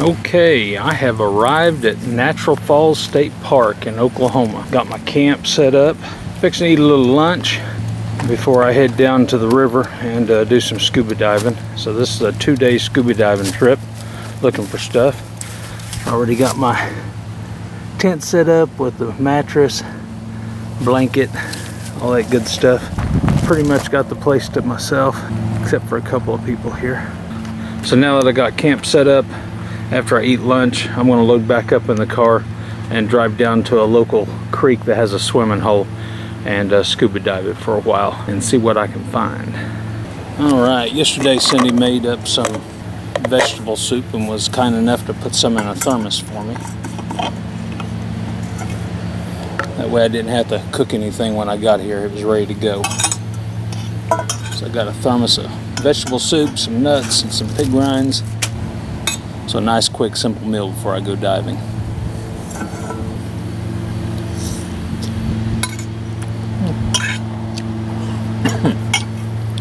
Okay, I have arrived at Natural Falls State Park in Oklahoma. Got my camp set up. Fixing to eat a little lunch before I head down to the river and uh, do some scuba diving. So this is a two-day scuba diving trip. Looking for stuff. Already got my tent set up with the mattress, blanket, all that good stuff. Pretty much got the place to myself, except for a couple of people here. So now that I got camp set up, after I eat lunch, I'm gonna load back up in the car and drive down to a local creek that has a swimming hole and uh, scuba dive it for a while and see what I can find. All right, yesterday Cindy made up some vegetable soup and was kind enough to put some in a thermos for me. That way I didn't have to cook anything when I got here. It was ready to go. So I got a thermos of vegetable soup, some nuts, and some pig rinds. So a nice, quick, simple meal before I go diving.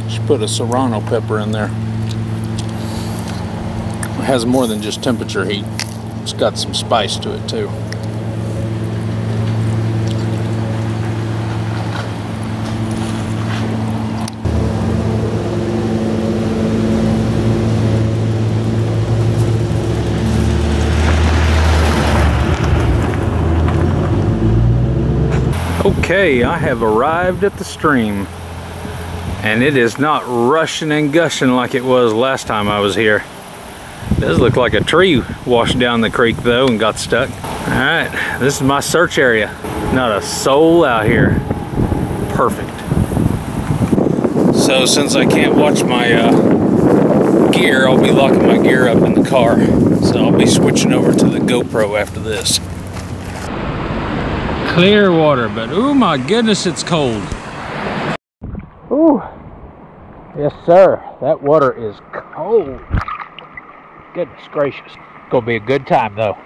Should put a serrano pepper in there. It has more than just temperature heat. It's got some spice to it too. Okay, I have arrived at the stream. And it is not rushing and gushing like it was last time I was here. It does look like a tree washed down the creek though and got stuck. All right, this is my search area. Not a soul out here. Perfect. So since I can't watch my uh, gear, I'll be locking my gear up in the car. So I'll be switching over to the GoPro after this clear water, but oh my goodness, it's cold. Ooh, yes sir, that water is cold. Goodness gracious. Gonna be a good time though.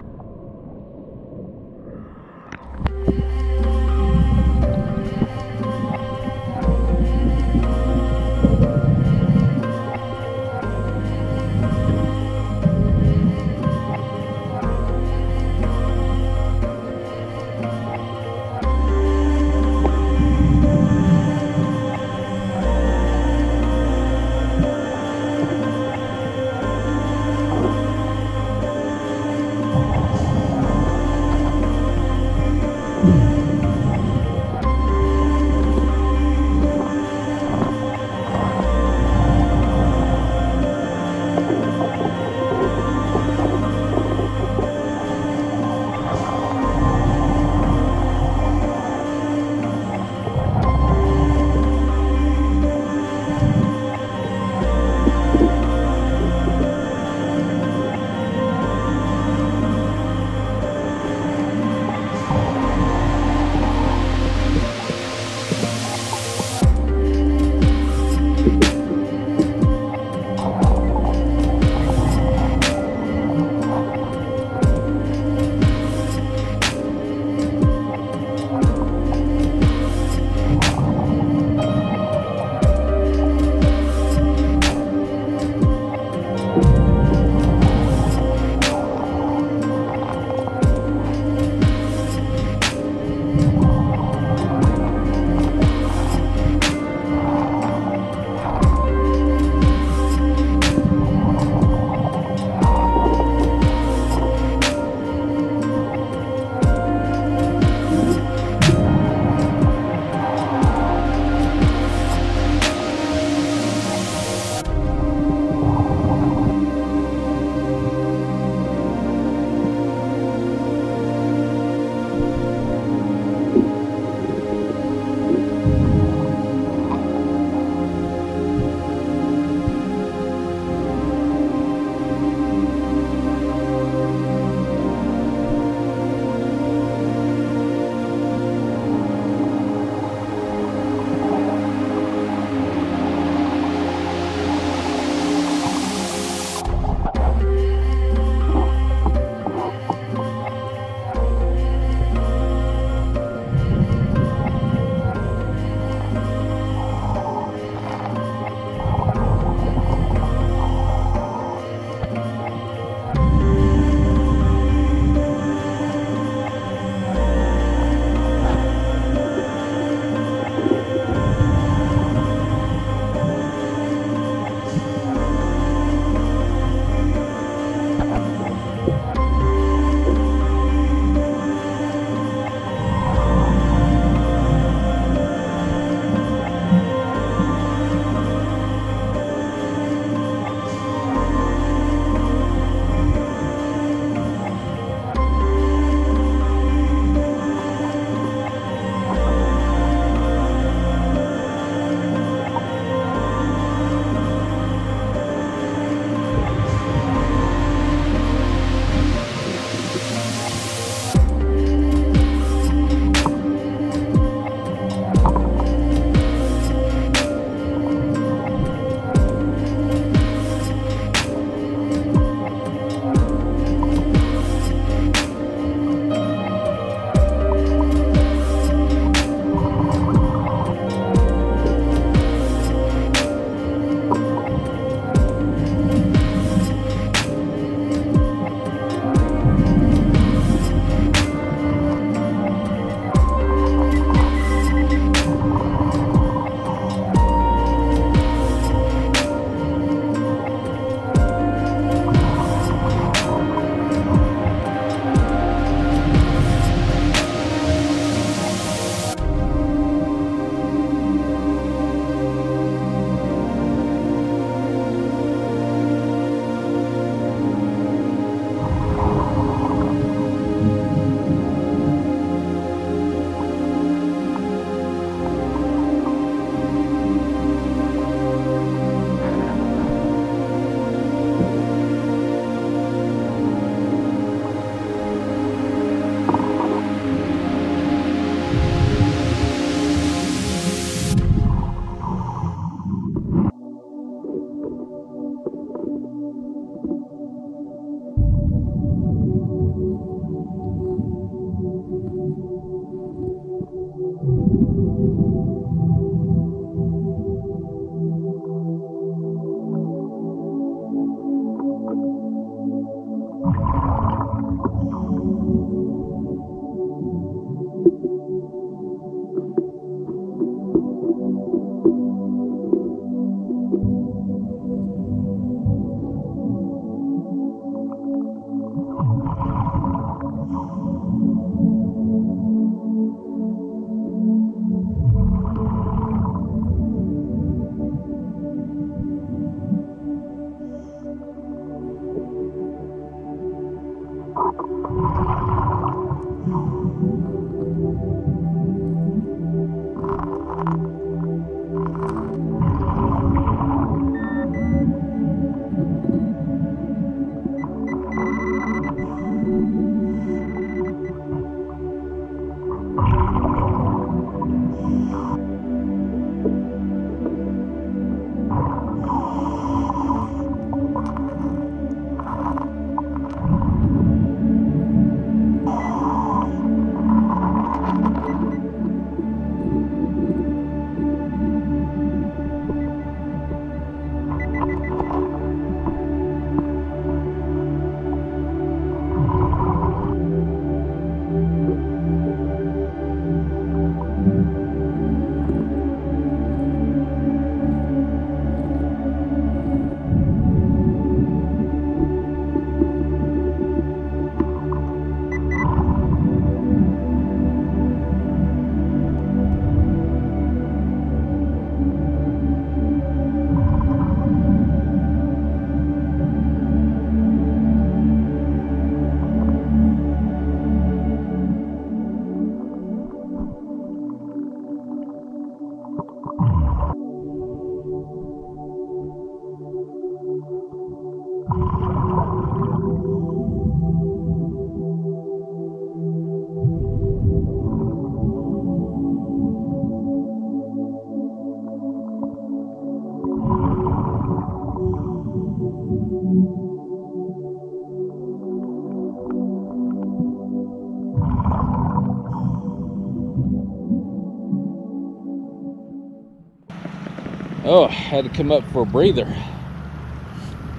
Oh, had to come up for a breather.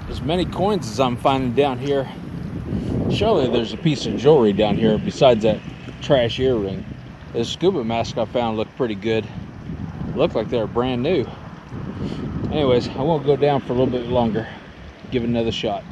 As many coins as I'm finding down here. Surely there's a piece of jewelry down here besides that trash earring. This scuba mask I found looked pretty good. Looked like they're brand new. Anyways, I won't go down for a little bit longer. Give it another shot.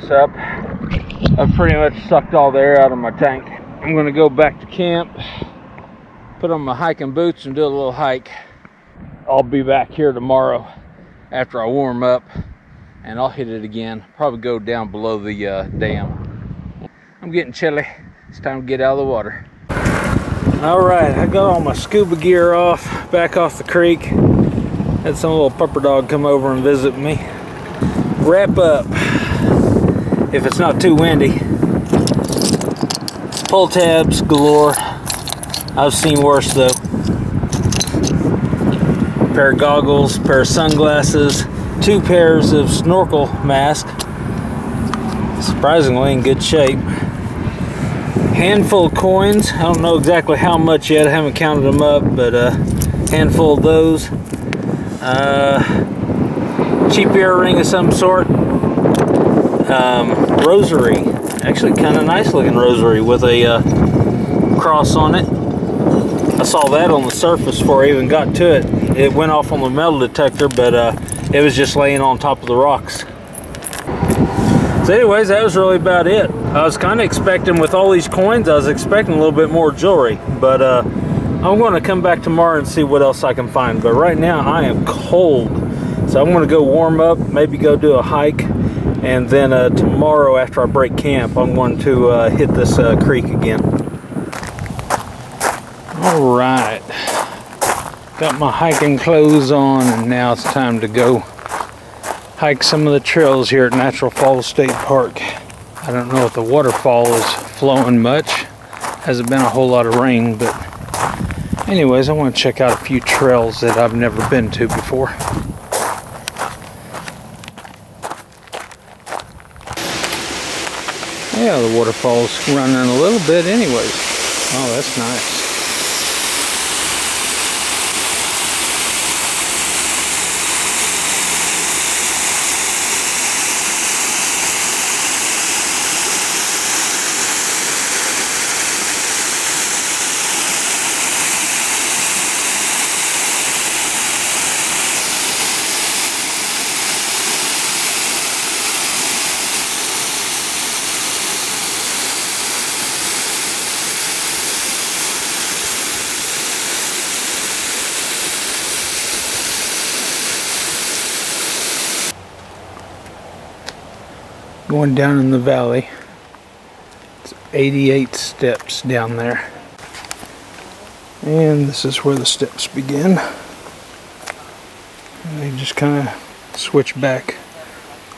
This up. I've pretty much sucked all the air out of my tank. I'm gonna go back to camp, put on my hiking boots and do a little hike. I'll be back here tomorrow after I warm up and I'll hit it again. Probably go down below the uh, dam. I'm getting chilly. It's time to get out of the water. All right, I got all my scuba gear off, back off the creek. Had some little pupper dog come over and visit me. Wrap up, if it's not too windy. Pull tabs galore. I've seen worse though. Pair of goggles, pair of sunglasses, two pairs of snorkel mask. Surprisingly in good shape. Handful of coins. I don't know exactly how much yet. I haven't counted them up, but a uh, handful of those. Uh, cheap earring of some sort. Um, rosary. Actually, kind of nice looking rosary with a uh, cross on it. I saw that on the surface before I even got to it. It went off on the metal detector, but uh, it was just laying on top of the rocks. So anyways, that was really about it. I was kind of expecting with all these coins, I was expecting a little bit more jewelry, but uh, I'm going to come back tomorrow and see what else I can find. But right now I am cold, so I'm going to go warm up, maybe go do a hike, and then uh, tomorrow after I break camp, I'm going to uh, hit this uh, creek again. All right, got my hiking clothes on, and now it's time to go hike some of the trails here at Natural Falls State Park. I don't know if the waterfall is flowing much. Hasn't been a whole lot of rain, but anyways, I want to check out a few trails that I've never been to before. Yeah, the waterfall's running a little bit anyways. Oh, that's nice. Down in the valley. It's 88 steps down there. And this is where the steps begin. And they just kind of switch back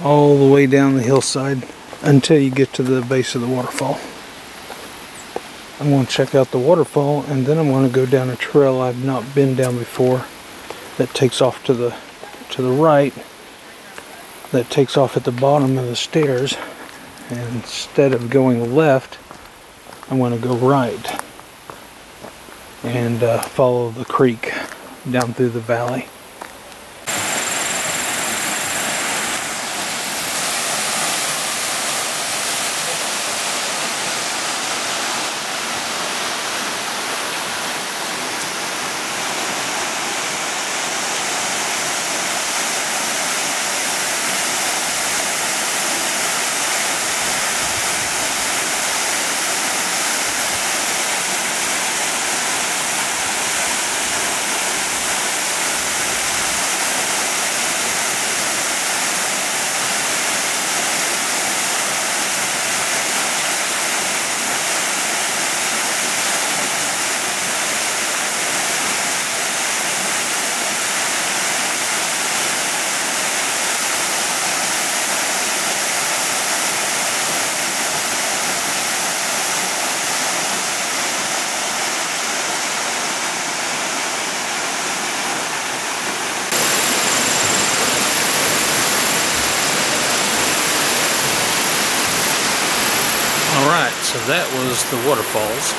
all the way down the hillside until you get to the base of the waterfall. I'm going to check out the waterfall and then I'm going to go down a trail I've not been down before that takes off to the to the right that takes off at the bottom of the stairs and instead of going left I'm going to go right and uh, follow the creek down through the valley. So that was the waterfalls.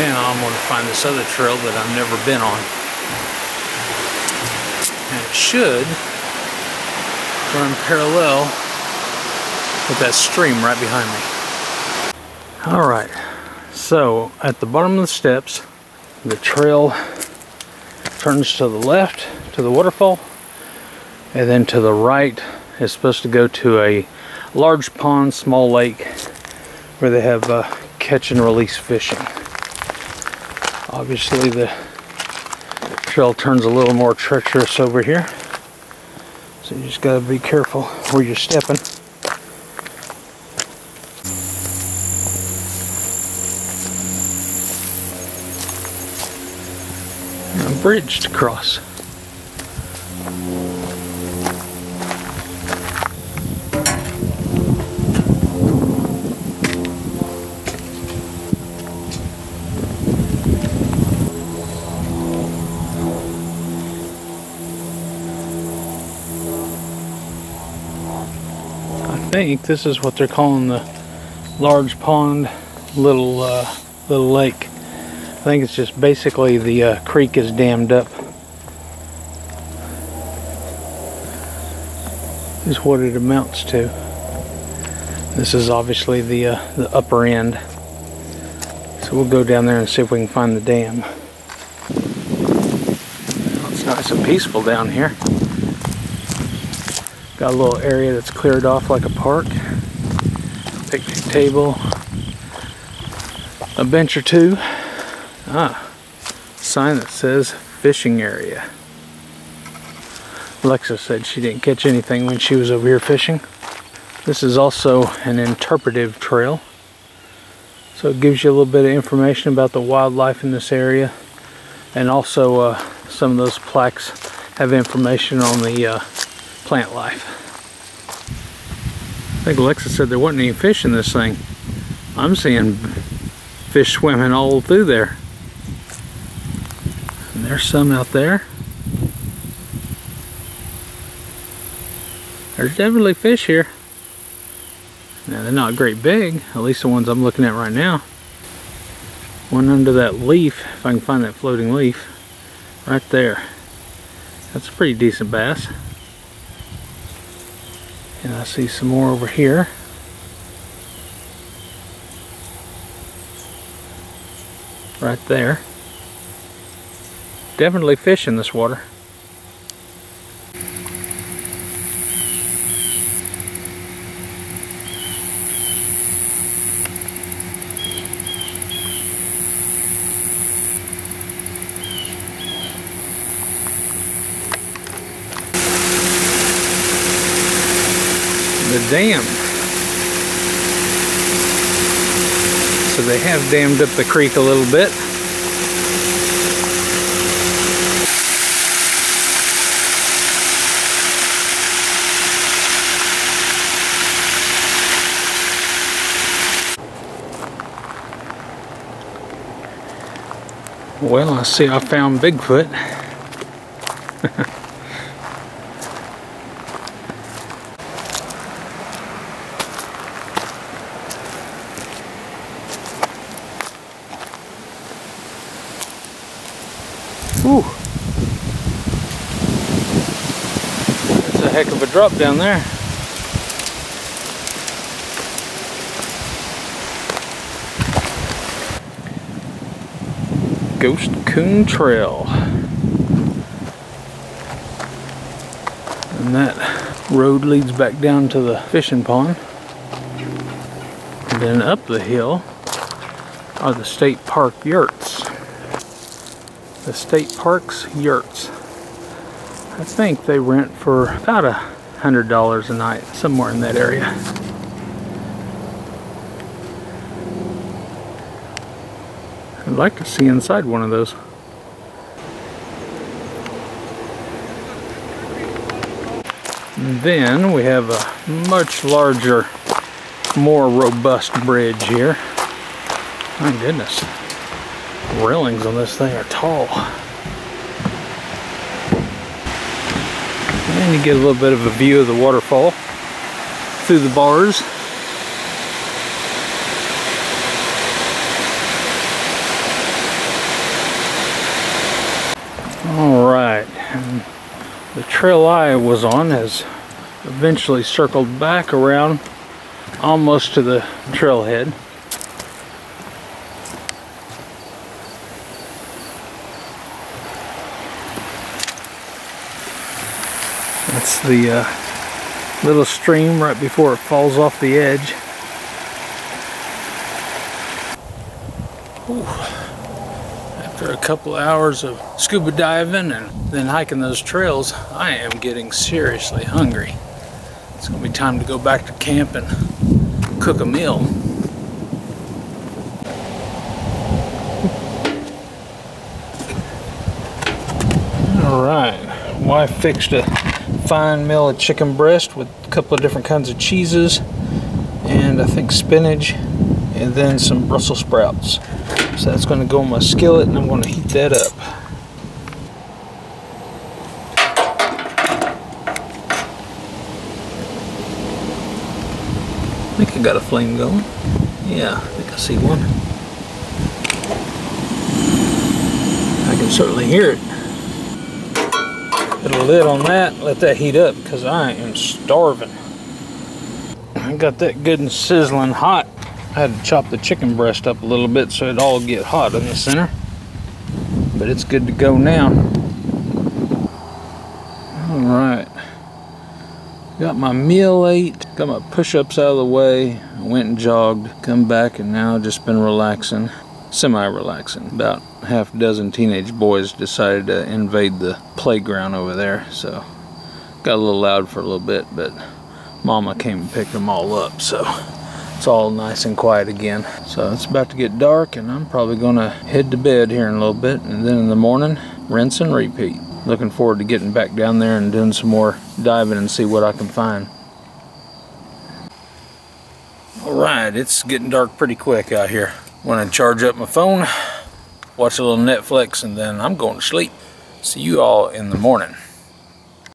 Now I'm going to find this other trail that I've never been on. And it should run parallel with that stream right behind me. Alright, so at the bottom of the steps, the trail turns to the left to the waterfall, and then to the right is supposed to go to a large pond, small lake, where they have uh, catch and release fishing. Obviously the trail turns a little more treacherous over here. So you just gotta be careful where you're stepping. Bridge to cross. Think this is what they're calling the large pond little uh, little lake. I think it's just basically the uh, creek is dammed up. Is what it amounts to. This is obviously the uh, the upper end. So we'll go down there and see if we can find the dam. Well, it's nice and peaceful down here. Got a little area that's cleared off like a park. Picnic table. A bench or two. Ah, sign that says fishing area. Alexa said she didn't catch anything when she was over here fishing. This is also an interpretive trail. So it gives you a little bit of information about the wildlife in this area. And also uh, some of those plaques have information on the uh, plant life. I think Alexa said there wasn't any fish in this thing. I'm seeing fish swimming all through there. And there's some out there. There's definitely fish here. Now they're not great big, at least the ones I'm looking at right now. One under that leaf, if I can find that floating leaf, right there. That's a pretty decent bass. And I see some more over here. Right there. Definitely fish in this water. Dam. So they have dammed up the creek a little bit. Well, I see I found Bigfoot. Whew. That's a heck of a drop down there. Ghost Coon Trail. And that road leads back down to the fishing pond. And then up the hill are the state park yurts the state parks yurts. I think they rent for about a hundred dollars a night, somewhere in that area. I'd like to see inside one of those. Then we have a much larger, more robust bridge here. My goodness railings on this thing are tall. And you get a little bit of a view of the waterfall through the bars. Alright, the trail I was on has eventually circled back around almost to the trailhead. That's the uh, little stream right before it falls off the edge. After a couple hours of scuba diving and then hiking those trails, I am getting seriously hungry. It's gonna be time to go back to camp and cook a meal. All right, wife fixed a fine meal of chicken breast with a couple of different kinds of cheeses and I think spinach and then some Brussels sprouts. So that's going to go in my skillet and I'm going to heat that up. I think I got a flame going. Yeah, I think I see one. I can certainly hear it. Put a lid on that, let that heat up because I am starving. I got that good and sizzling hot. I had to chop the chicken breast up a little bit so it all get hot in the center. But it's good to go now. All right. Got my meal ate, got my push-ups out of the way, went and jogged, come back and now just been relaxing, semi-relaxing. About half a dozen teenage boys decided to invade the playground over there, so got a little loud for a little bit, but Mama came and picked them all up, so it's all nice and quiet again. So it's about to get dark and I'm probably gonna head to bed here in a little bit and then in the morning, rinse and repeat. Looking forward to getting back down there and doing some more diving and see what I can find. Alright, it's getting dark pretty quick out here. Want to charge up my phone, watch a little Netflix, and then I'm going to sleep. See you all in the morning.